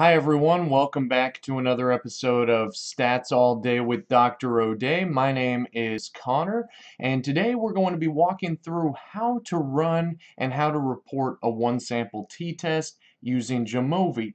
Hi everyone, welcome back to another episode of Stats All Day with Dr. O'Dea. My name is Connor, and today we're going to be walking through how to run and how to report a one-sample t-test using Jamovi.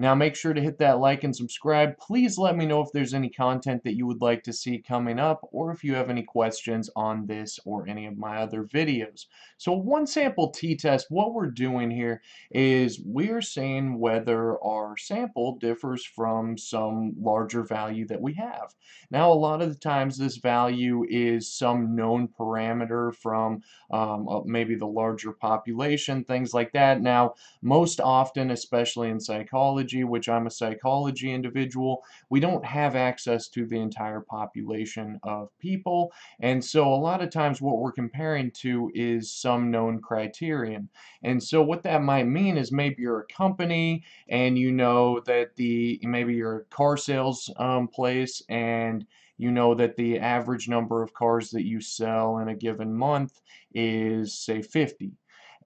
Now make sure to hit that like and subscribe. Please let me know if there's any content that you would like to see coming up or if you have any questions on this or any of my other videos. So one sample t-test, what we're doing here is we're saying whether our sample differs from some larger value that we have. Now a lot of the times this value is some known parameter from um, uh, maybe the larger population, things like that. Now most often, especially in psychology, psychology, which I'm a psychology individual, we don't have access to the entire population of people. And so a lot of times what we're comparing to is some known criterion. And so what that might mean is maybe you're a company and you know that the, maybe you're a car sales um, place and you know that the average number of cars that you sell in a given month is say 50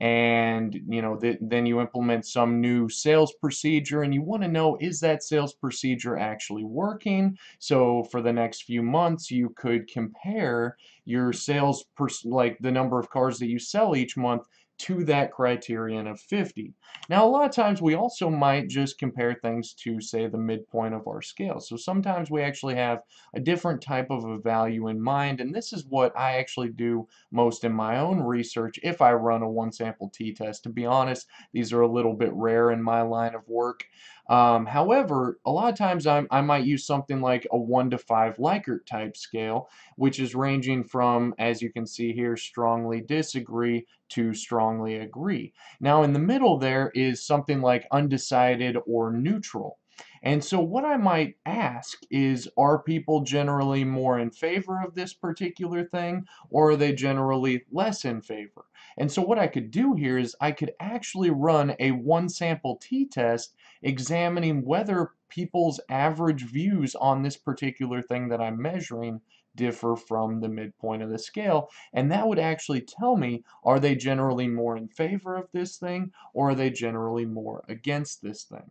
and you know th then you implement some new sales procedure and you want to know is that sales procedure actually working? So for the next few months you could compare your sales like the number of cars that you sell each month to that criterion of 50. Now a lot of times we also might just compare things to say the midpoint of our scale. So sometimes we actually have a different type of a value in mind and this is what I actually do most in my own research if I run a one sample t-test. To be honest these are a little bit rare in my line of work. Um, however, a lot of times I'm, I might use something like a 1 to 5 Likert type scale, which is ranging from, as you can see here, strongly disagree to strongly agree. Now in the middle there is something like undecided or neutral. And so what I might ask is, are people generally more in favor of this particular thing, or are they generally less in favor? And so what I could do here is I could actually run a one sample t-test examining whether people's average views on this particular thing that I'm measuring differ from the midpoint of the scale and that would actually tell me are they generally more in favor of this thing or are they generally more against this thing.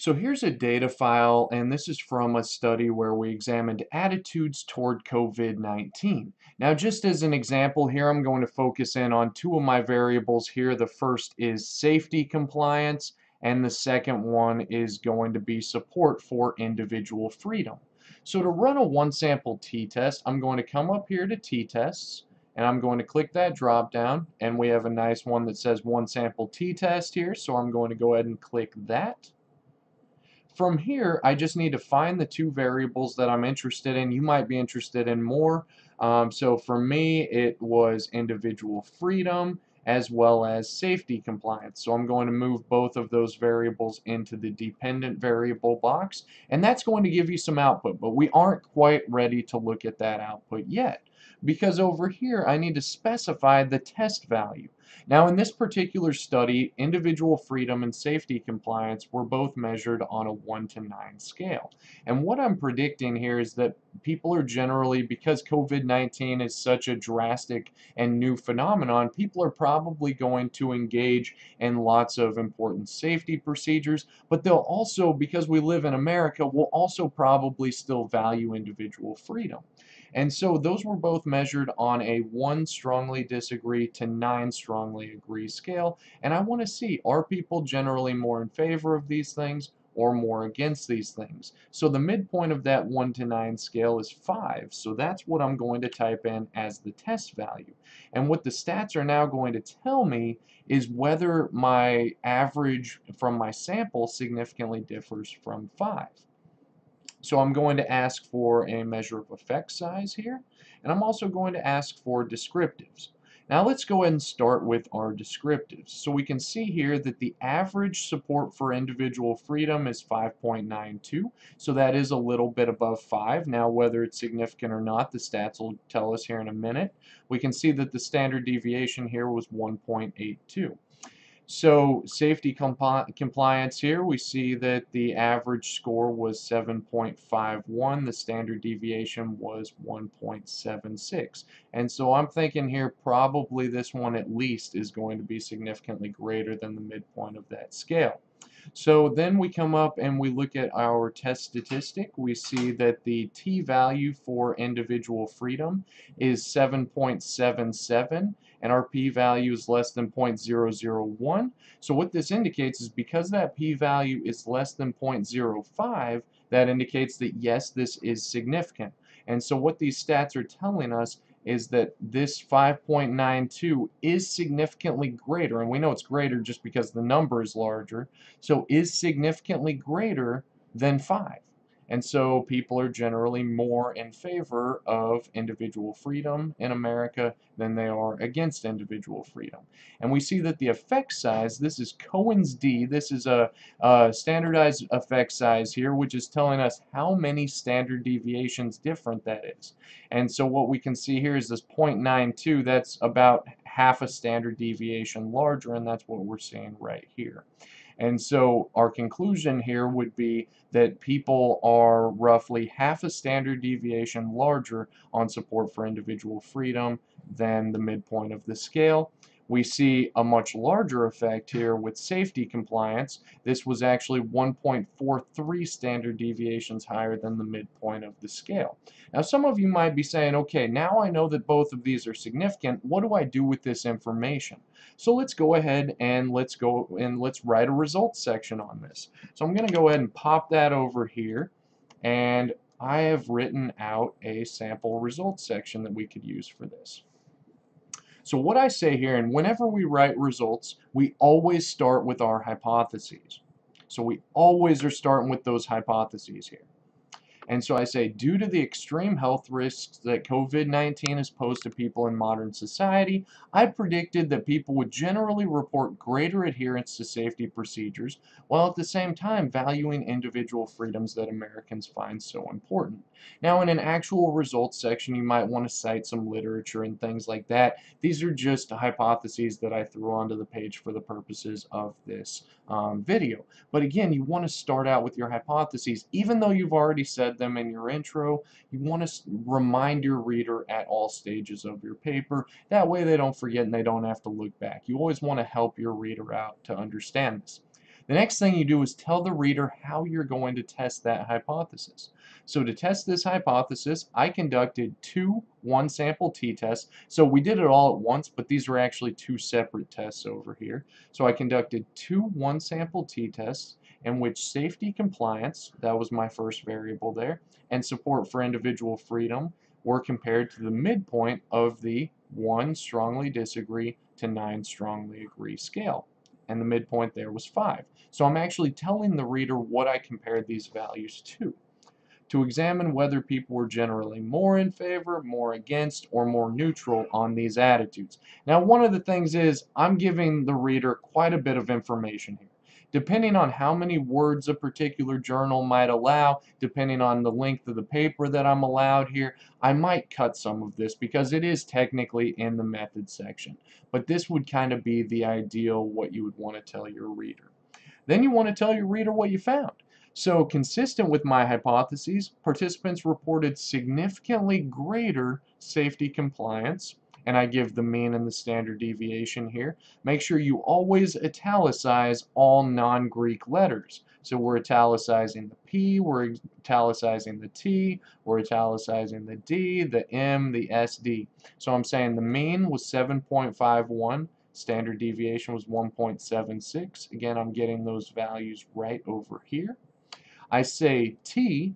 So here's a data file, and this is from a study where we examined attitudes toward COVID-19. Now just as an example here, I'm going to focus in on two of my variables here. The first is safety compliance, and the second one is going to be support for individual freedom. So to run a one sample t-test, I'm going to come up here to t-tests, and I'm going to click that drop down, and we have a nice one that says one sample t-test here, so I'm going to go ahead and click that. From here, I just need to find the two variables that I'm interested in. You might be interested in more. Um, so for me, it was individual freedom as well as safety compliance. So I'm going to move both of those variables into the dependent variable box and that's going to give you some output but we aren't quite ready to look at that output yet because over here I need to specify the test value. Now in this particular study, individual freedom and safety compliance were both measured on a 1 to 9 scale. And what I'm predicting here is that people are generally, because COVID-19 is such a drastic and new phenomenon, people are probably going to engage in lots of important safety procedures, but they'll also, because we live in America, will also probably still value individual freedom. And so those were both measured on a 1 strongly disagree to 9 strongly agree scale. And I want to see, are people generally more in favor of these things or more against these things? So the midpoint of that 1 to 9 scale is 5. So that's what I'm going to type in as the test value. And what the stats are now going to tell me is whether my average from my sample significantly differs from 5. So I'm going to ask for a measure of effect size here, and I'm also going to ask for descriptives. Now let's go ahead and start with our descriptives. So we can see here that the average support for individual freedom is 5.92, so that is a little bit above 5. Now whether it's significant or not, the stats will tell us here in a minute. We can see that the standard deviation here was 1.82. So safety compli compliance here, we see that the average score was 7.51. The standard deviation was 1.76. And so I'm thinking here probably this one at least is going to be significantly greater than the midpoint of that scale. So then we come up and we look at our test statistic. We see that the t-value for individual freedom is 7.77 and our p-value is less than 0.001. So what this indicates is because that p-value is less than 0.05, that indicates that yes, this is significant. And so what these stats are telling us is that this 5.92 is significantly greater, and we know it's greater just because the number is larger, so is significantly greater than 5. And so people are generally more in favor of individual freedom in America than they are against individual freedom. And we see that the effect size, this is Cohen's d, this is a, a standardized effect size here, which is telling us how many standard deviations different that is. And so what we can see here is this 0.92, that's about half a standard deviation larger, and that's what we're seeing right here. And so our conclusion here would be that people are roughly half a standard deviation larger on support for individual freedom than the midpoint of the scale. We see a much larger effect here with safety compliance. This was actually 1.43 standard deviations higher than the midpoint of the scale. Now some of you might be saying, okay, now I know that both of these are significant. What do I do with this information? So let's go ahead and let's go and let's write a results section on this. So I'm going to go ahead and pop that over here and I have written out a sample results section that we could use for this. So what I say here, and whenever we write results, we always start with our hypotheses. So we always are starting with those hypotheses here. And so I say, due to the extreme health risks that COVID-19 has posed to people in modern society, I predicted that people would generally report greater adherence to safety procedures, while at the same time valuing individual freedoms that Americans find so important. Now, in an actual results section, you might want to cite some literature and things like that. These are just hypotheses that I threw onto the page for the purposes of this um, video. But again, you want to start out with your hypotheses, even though you've already said them in your intro. You want to remind your reader at all stages of your paper. That way they don't forget and they don't have to look back. You always want to help your reader out to understand this. The next thing you do is tell the reader how you're going to test that hypothesis. So to test this hypothesis, I conducted two one-sample t-tests. So we did it all at once, but these were actually two separate tests over here. So I conducted two one-sample t-tests in which safety compliance, that was my first variable there, and support for individual freedom were compared to the midpoint of the 1 strongly disagree to 9 strongly agree scale. And the midpoint there was 5. So I'm actually telling the reader what I compared these values to to examine whether people were generally more in favor, more against, or more neutral on these attitudes. Now one of the things is I'm giving the reader quite a bit of information here depending on how many words a particular journal might allow, depending on the length of the paper that I'm allowed here, I might cut some of this because it is technically in the method section. But this would kind of be the ideal what you would want to tell your reader. Then you want to tell your reader what you found. So consistent with my hypotheses, participants reported significantly greater safety compliance and I give the mean and the standard deviation here. Make sure you always italicize all non-Greek letters. So we're italicizing the P, we're italicizing the T, we're italicizing the D, the M, the SD. So I'm saying the mean was 7.51, standard deviation was 1.76. Again, I'm getting those values right over here. I say T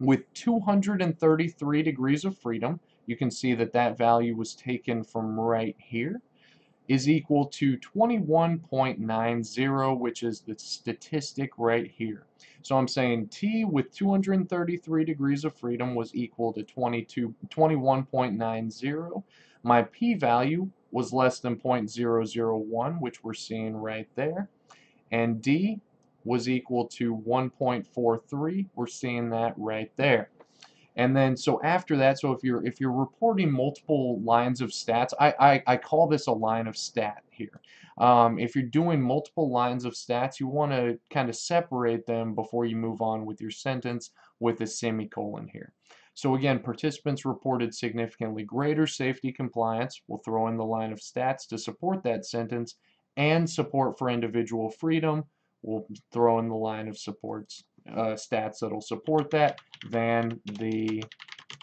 with 233 degrees of freedom you can see that that value was taken from right here is equal to 21.90 which is the statistic right here. So I'm saying T with 233 degrees of freedom was equal to 22, 21.90. My p-value was less than 0.001 which we're seeing right there. And D was equal to 1.43. We're seeing that right there. And then so after that, so if you're if you're reporting multiple lines of stats, I, I, I call this a line of stat here. Um, if you're doing multiple lines of stats, you want to kind of separate them before you move on with your sentence with a semicolon here. So again, participants reported significantly greater safety compliance. We'll throw in the line of stats to support that sentence and support for individual freedom we'll throw in the line of supports, uh, stats that'll support that, than the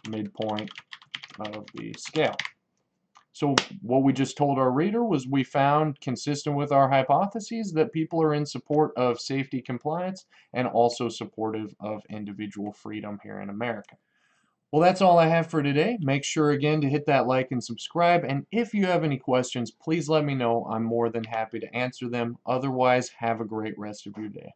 midpoint of the scale. So what we just told our reader was we found, consistent with our hypotheses, that people are in support of safety compliance and also supportive of individual freedom here in America. Well, that's all I have for today. Make sure again to hit that like and subscribe. And if you have any questions, please let me know. I'm more than happy to answer them. Otherwise, have a great rest of your day.